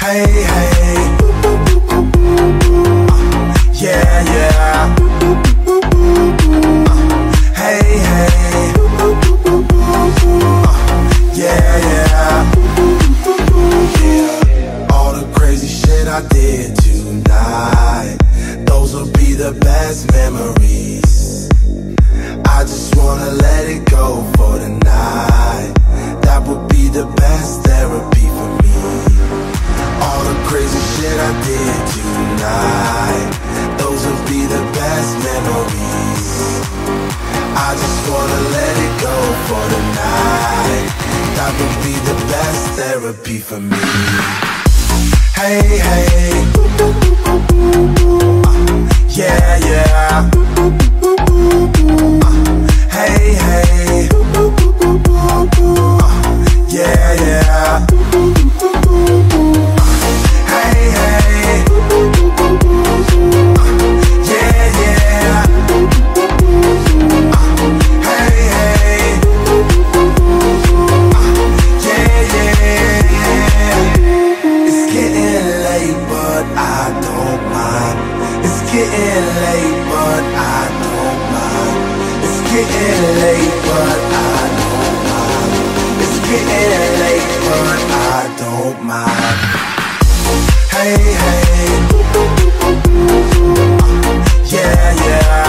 Hey, hey. That would be the best therapy for me. Hey, hey. Uh, yeah, yeah. Uh, hey, hey. Uh, yeah, yeah. Getting late, but I don't mind. It's getting late, but I don't mind. Hey, hey. Yeah, yeah.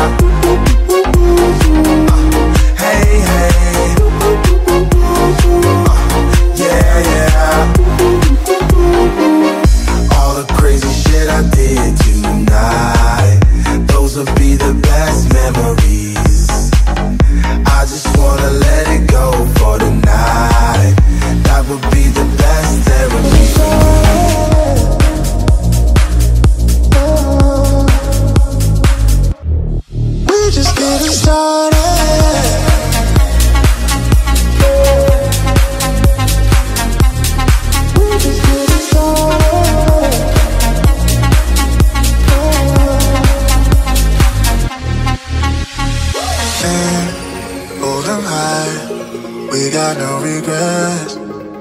Hey, hey. Yeah, yeah. All the crazy shit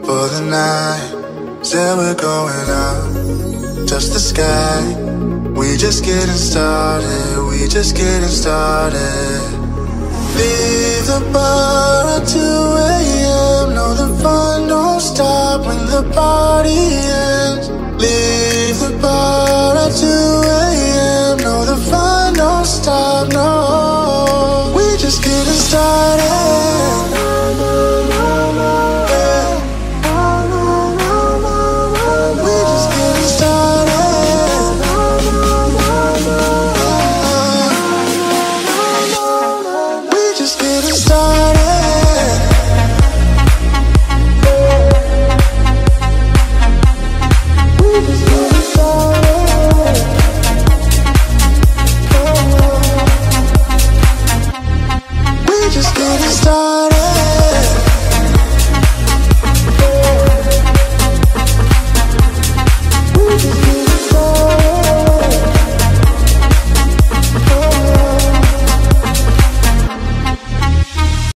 for the night. Said we're going out, touch the sky. We just getting started, we just getting started. Leave the bar at 2 a.m. No, the fun don't stop when the party ends. the stars